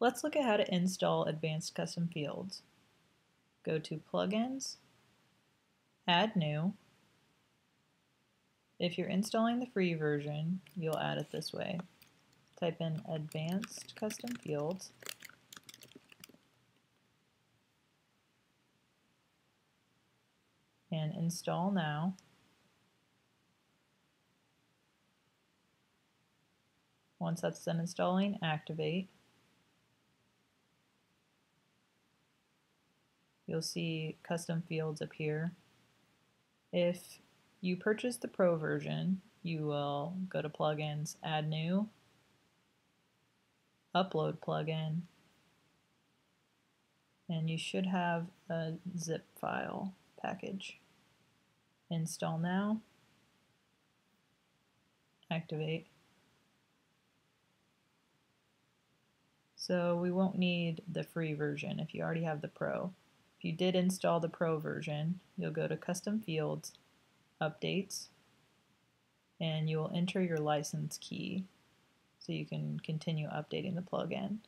Let's look at how to install advanced custom fields. Go to Plugins, Add New. If you're installing the free version, you'll add it this way. Type in Advanced Custom Fields. And install now. Once that's done installing, activate. You'll see custom fields appear. If you purchase the Pro version, you will go to Plugins, Add New, Upload Plugin, and you should have a zip file package. Install now, activate. So we won't need the free version if you already have the Pro. If you did install the Pro version, you'll go to Custom Fields, Updates, and you will enter your license key so you can continue updating the plugin.